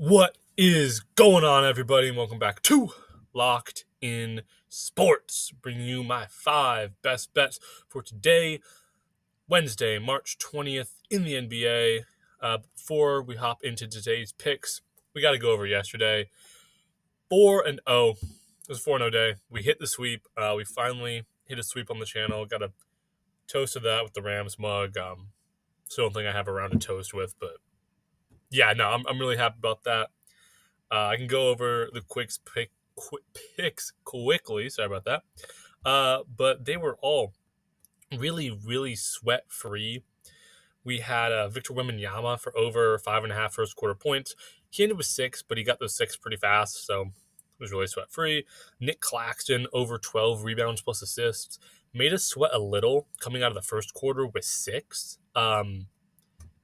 What is going on, everybody? And welcome back to Locked in Sports, bringing you my five best bets for today, Wednesday, March 20th in the NBA. Uh, before we hop into today's picks, we got to go over yesterday. 4 and 0. It was 4 0 day. We hit the sweep. Uh, we finally hit a sweep on the channel. Got a toast of that with the Rams mug. Um, still don't think I have a round of toast with, but yeah, no, I'm, I'm really happy about that. Uh, I can go over the quick pick, quick picks quickly. Sorry about that. Uh, but they were all really, really sweat free. We had uh, Victor Wembanyama for over five and a half first quarter points. He ended with six, but he got those six pretty fast, so it was really sweat free. Nick Claxton over 12 rebounds plus assists made us sweat a little coming out of the first quarter with six. Um,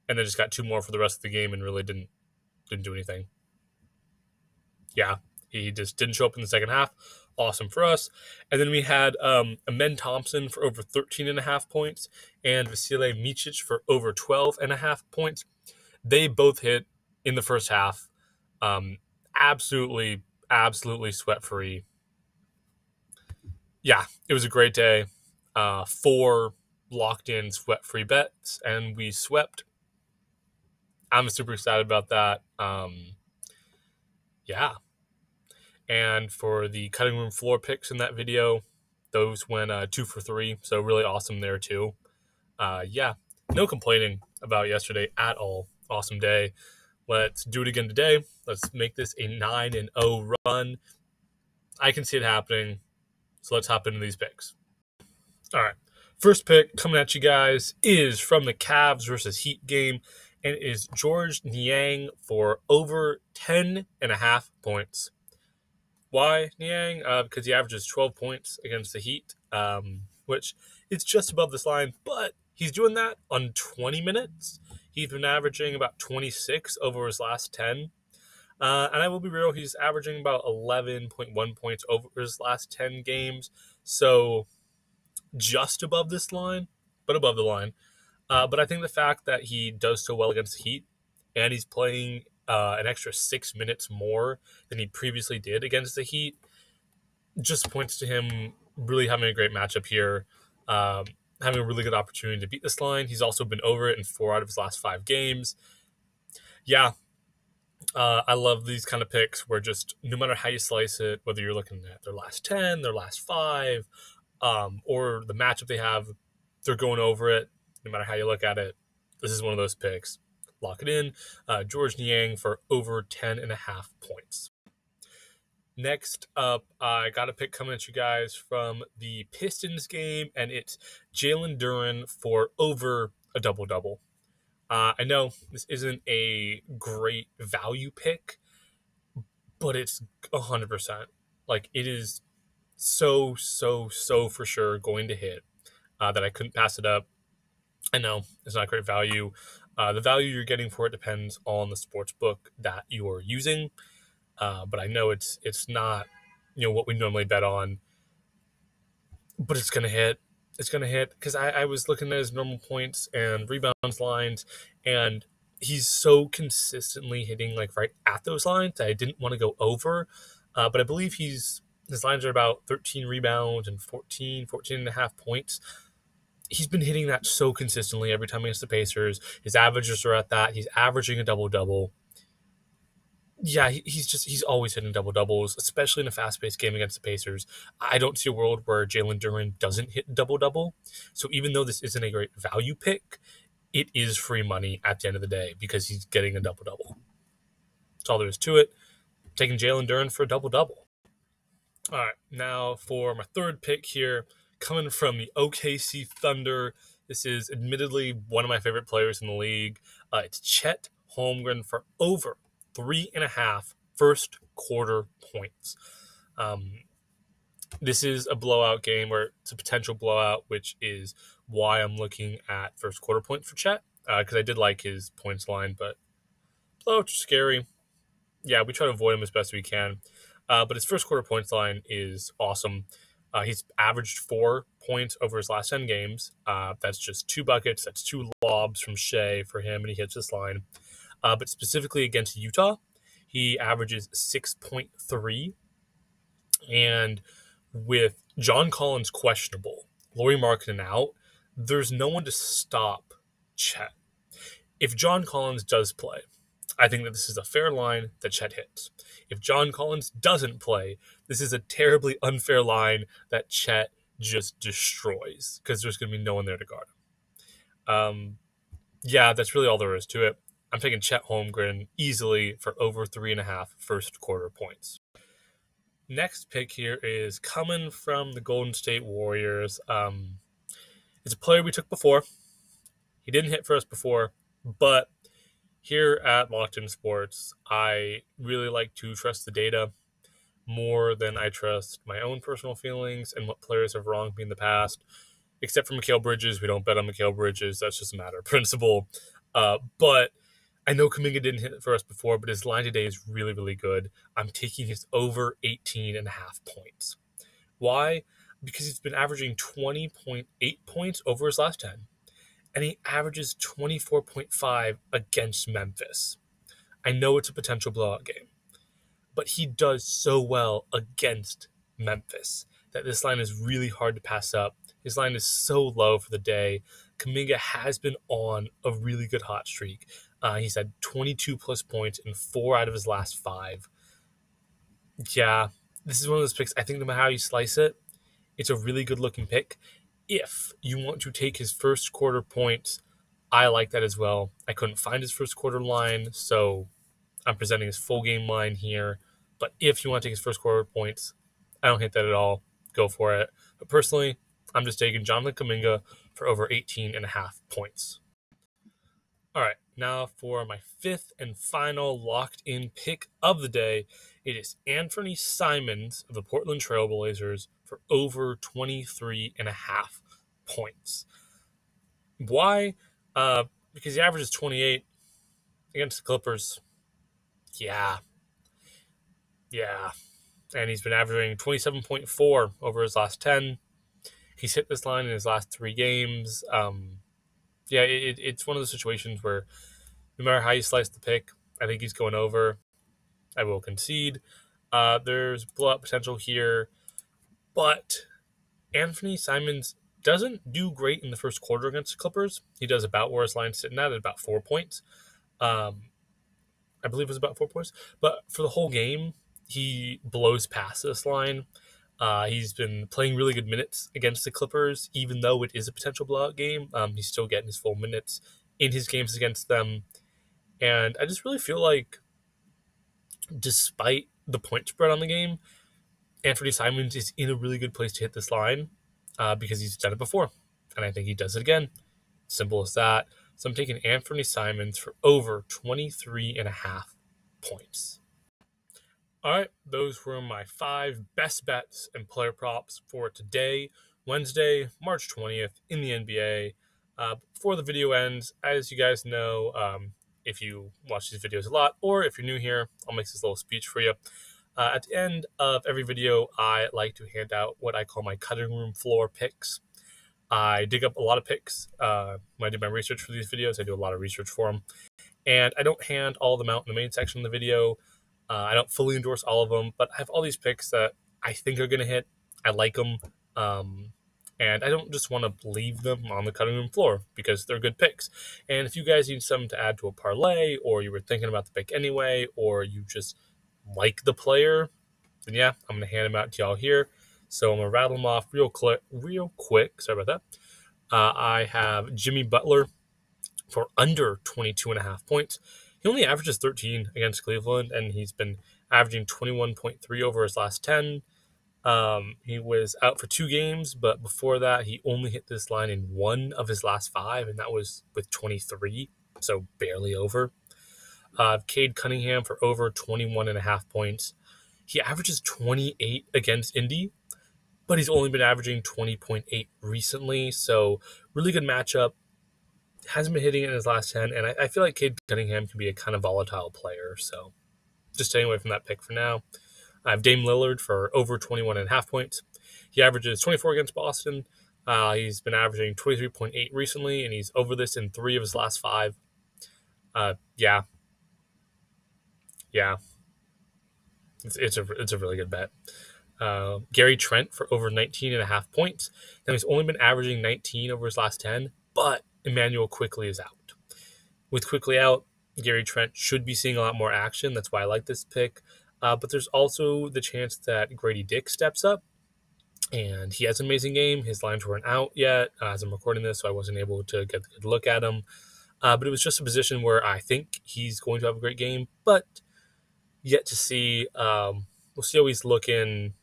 and then just got two more for the rest of the game and really didn't didn't do anything. Yeah, he just didn't show up in the second half. Awesome for us. And then we had um, Amen Thompson for over 13 and a half points and Vasilije Micic for over 12 and a half points. They both hit in the first half. Um, absolutely, absolutely sweat free. Yeah, it was a great day. Uh, four locked in sweat free bets, and we swept I'm super excited about that. Um, yeah. And for the cutting room floor picks in that video, those went uh, two for three. So really awesome there too. Uh, yeah, no complaining about yesterday at all. Awesome day. Let's do it again today. Let's make this a 9 and 0 run. I can see it happening. So let's hop into these picks. All right. First pick coming at you guys is from the Cavs versus Heat game and is Georges Niang for over 10 and a half points. Why Niang? Uh, because he averages 12 points against the Heat, um, which is just above this line, but he's doing that on 20 minutes. He's been averaging about 26 over his last 10. Uh, and I will be real, he's averaging about 11.1 points over his last 10 games. So just above this line, but above the line. Uh, but I think the fact that he does so well against the Heat and he's playing uh, an extra six minutes more than he previously did against the Heat just points to him really having a great matchup here, um, having a really good opportunity to beat this line. He's also been over it in four out of his last five games. Yeah, uh, I love these kind of picks where just no matter how you slice it, whether you're looking at their last 10, their last five, um, or the matchup they have, they're going over it no matter how you look at it, this is one of those picks. Lock it in. Uh, Georges Niang for over 10 and a half points. Next up, I got a pick coming at you guys from the Pistons game, and it's Jalen Duren for over a double double. Uh, I know this isn't a great value pick, but it's 100%. Like, it is so, so, so for sure going to hit uh, that I couldn't pass it up. I know it's not great value. Uh, the value you're getting for it depends on the sports book that you are using, uh, but I know it's it's not you know what we normally bet on. But it's gonna hit. It's gonna hit because I, I was looking at his normal points and rebounds lines, and he's so consistently hitting like right at those lines that I didn't want to go over. Uh, but I believe he's his lines are about 13 rebounds and 14, 14 and a half points he's been hitting that so consistently every time against the Pacers. His averages are at that. He's averaging a double double. Yeah, he's just he's always hitting double doubles, especially in a fast paced game against the Pacers. I don't see a world where Jalen Duren doesn't hit double double. So even though this isn't a great value pick, it is free money at the end of the day because he's getting a double double. That's all there is to it. taking Jalen Duren for a double double. All right, now for my third pick here coming from the OKC Thunder. This is admittedly one of my favorite players in the league. Uh, it's Chet Holmgren for over three and a half first quarter points. Um, this is a blowout game, or it's a potential blowout, which is why I'm looking at first quarter points for Chet because uh, I did like his points line, but blowouts are scary. Yeah, we try to avoid him as best we can. Uh, but his first quarter points line is awesome. Uh, he's averaged four points over his last 10 games. Uh, that's just two buckets. That's two lobs from Shai for him, and he hits this line. Uh, but specifically against Utah, he averages 6.3. And with John Collins questionable, Lauri Markkanen out, there's no one to stop Chet. If John Collins does play, I think that this is a fair line that Chet hits. If John Collins doesn't play, this is a terribly unfair line that Chet just destroys because there's going to be no one there to guard him. Um, yeah, that's really all there is to it. I'm taking Chet Holmgren easily for over three and a half first quarter points. Next pick here is coming from the Golden State Warriors. Um, it's a player we took before. He didn't hit for us before, but here at Locked In Sports, I really like to trust the data more than I trust my own personal feelings and what players have wronged me in the past. Except for Mikal Bridges, we don't bet on Mikal Bridges. That's just a matter of principle. Uh, but I know Kuminga didn't hit it for us before, but his line today is really, really good. I'm taking his over 18 and a half points. Why? Because he's been averaging 20.8 points over his last 10, and he averages 24.5 against Memphis. I know it's a potential blowout game, but he does so well against Memphis that this line is really hard to pass up. His line is so low for the day. Kuminga has been on a really good hot streak. Uh, he's had 22 plus points in four out of his last five. Yeah, this is one of those picks. I think no matter how you slice it, it's a really good looking pick. If you want to take his first quarter points, I like that as well. I couldn't find his first quarter line, so I'm presenting his full game line here. But if you want to take his first quarter points, I don't hate that at all. Go for it. But personally, I'm just taking Jonathan Kuminga for over 18 and a half points. All right, now for my fifth and final locked in pick of the day. It is Anthony Simons of the Portland Trailblazers for over 23 and a half points. Why? Uh, because the average is 28 against the Clippers. Yeah. Yeah. And he's been averaging 27.4 over his last 10. He's hit this line in his last three games. Um, yeah, it, it's one of those situations where no matter how you slice the pick, I think he's going over. I will concede. Uh, there's blowout potential here, but Anthony Simons doesn't do great in the first quarter against the Clippers. He does about where his line's sitting at, at about four points. Um, I believe it was about four points. But for the whole game, he blows past this line. Uh, he's been playing really good minutes against the Clippers, even though it is a potential blowout game. Um, he's still getting his full minutes in his games against them. And I just really feel like, despite the point spread on the game, Anthony Simons is in a really good place to hit this line uh, because he's done it before. And I think he does it again. Simple as that. So I'm taking Anthony Simons for over 23 and a half points. All right, those were my five best bets and player props for today, Wednesday, March 20th in the NBA. Uh, before the video ends, as you guys know, um, if you watch these videos a lot, or if you're new here, I'll make this little speech for you. Uh, at the end of every video, I like to hand out what I call my cutting room floor picks. I dig up a lot of picks uh, when I do my research for these videos. I do a lot of research for them. And I don't hand all of them out in the main section of the video. Uh, I don't fully endorse all of them, but I have all these picks that I think are going to hit. I like them. Um, and I don't just want to leave them on the cutting room floor because they're good picks. And if you guys need something to add to a parlay, or you were thinking about the pick anyway, or you just like the player, then yeah, I'm to hand them out to y'all here. So I'm to rattle them off real quick. Real quick. Sorry about that. Uh, I have Jimmy Butler for under 22 and a half points. He only averages 13 against Cleveland, and he's been averaging 21.3 over his last 10. Um, he was out for two games, but before that, he only hit this line in one of his last five, and that was with 23, so barely over. Uh, Cade Cunningham for over 21 and a half points. He averages 28 against Indy, but he's only been averaging 20.8 recently, so really good matchup hasn't been hitting it in his last 10, and I, I feel like Cade Cunningham can be a kind of volatile player. So just staying away from that pick for now. I have Dame Lillard for over 21 and a half points. He averages 24 against Boston. Uh, he's been averaging 23.8 recently, and he's over this in three of his last five. Uh, yeah. Yeah. it's, it's a it's a really good bet. Uh, Gary Trent for over 19 and a half points. Now he's only been averaging 19 over his last 10, but Immanuel Quickley is out. With Quickley out, Gary Trent should be seeing a lot more action. That's why I like this pick. Uh, but there's also the chance that Grady Dick steps up, and he has an amazing game. His lines weren't out yet uh, as I'm recording this, so I wasn't able to get a good look at him. Uh, but it was just a position where I think he's going to have a great game, but yet to see. Um, we'll see how he's looking.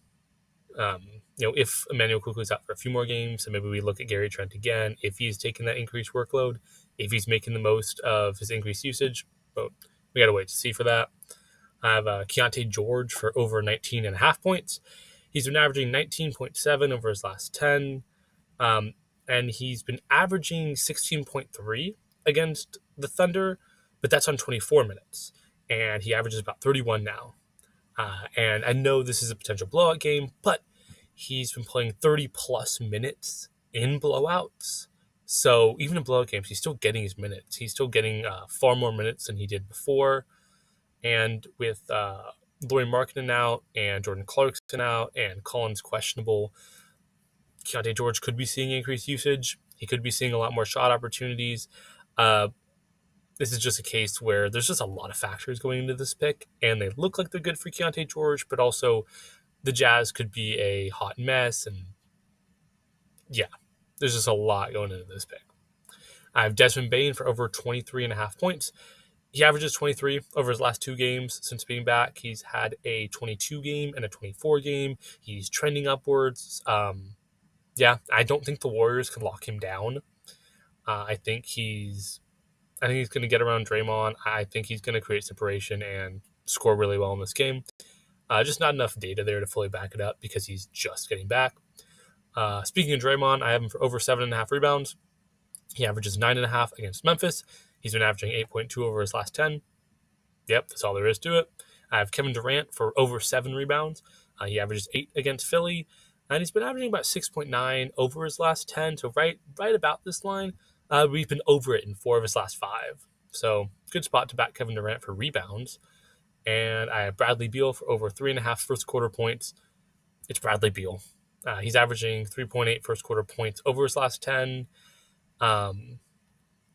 Um, you know, if Immanuel Quickley's out for a few more games, and maybe we look at Gary Trent again, if he's taking that increased workload, if he's making the most of his increased usage. But we got to wait to see for that. I have uh, Keyonte George for over 19 and a half points. He's been averaging 19.7 over his last 10. Um, and he's been averaging 16.3 against the Thunder, but that's on 24 minutes. And he averages about 31 now. Uh, and I know this is a potential blowout game, but he's been playing 30 plus minutes in blowouts. So even in blowout games, he's still getting his minutes. He's still getting uh, far more minutes than he did before. And with uh, Lauri Markkanen out and Jordan Clarkson out and Collins questionable, Keyonte George could be seeing increased usage. He could be seeing a lot more shot opportunities. Uh, this is just a case where there's just a lot of factors going into this pick, and they look like they're good for Keyonte George, but also the Jazz could be a hot mess. And yeah, there's just a lot going into this pick. I have Desmond Bane for over 23 and a half points. He averages 23 over his last two games since being back. He's had a 22 game and a 24 game. He's trending upwards. Um, yeah, I don't think the Warriors can lock him down. Uh, I think he's, I think he's going to get around Draymond. I think he's going to create separation and score really well in this game. Uh, just not enough data there to fully back it up because he's just getting back. Uh, speaking of Draymond, I have him for over seven and a half rebounds. He averages nine and a half against Memphis. He's been averaging 8.2 over his last 10. Yep, that's all there is to it. I have Kevin Durant for over seven rebounds. Uh, he averages eight against Philly, and he's been averaging about 6.9 over his last 10. So right, right about this line, uh, we've been over it in four of his last five. So good spot to back Kevin Durant for rebounds. And I have Bradley Beal for over three and a half first quarter points. It's Bradley Beal. Uh, he's averaging 3.8 first quarter points over his last 10. Um,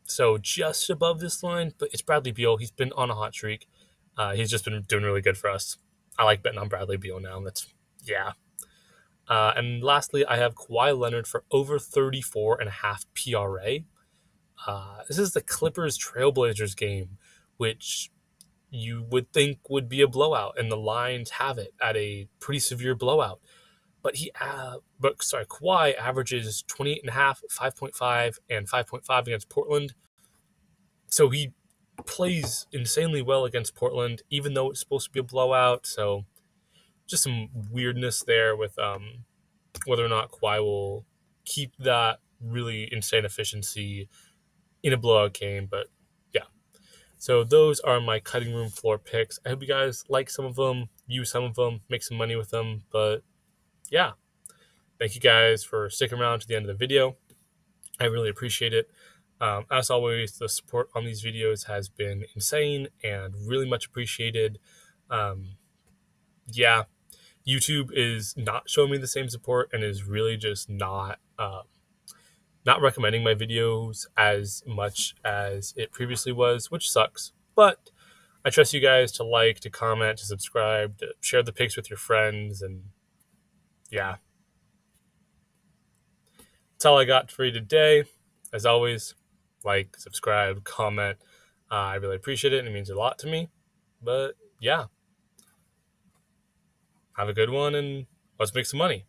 so just above this line, but it's Bradley Beal. He's been on a hot streak. Uh, he's just been doing really good for us. I like betting on Bradley Beal now. That's, yeah. Uh, and lastly, I have Kawhi Leonard for over 34 and a half PRA. Uh, this is the Clippers Trailblazers game, which you would think would be a blowout, and the lines have it at a pretty severe blowout. But he, uh, but sorry, Kawhi averages 28 and a half, 5.5, and 5.5 against Portland. So he plays insanely well against Portland, even though it's supposed to be a blowout. So just some weirdness there with um, whether or not Kawhi will keep that really insane efficiency in a blowout game. But yeah, so those are my cutting room floor picks. I hope you guys like some of them, use some of them, make some money with them. But yeah, thank you guys for sticking around to the end of the video. I really appreciate it. Um, as always, the support on these videos has been insane and really much appreciated. Um, yeah, YouTube is not showing me the same support and is really just not uh, not recommending my videos as much as it previously was, which sucks. But I trust you guys to like, to comment, to subscribe, to share the picks with your friends, and yeah. That's all I got for you today. As always, like, subscribe, comment. Uh, I really appreciate it, it means a lot to me. But yeah, have a good one, and let's make some money.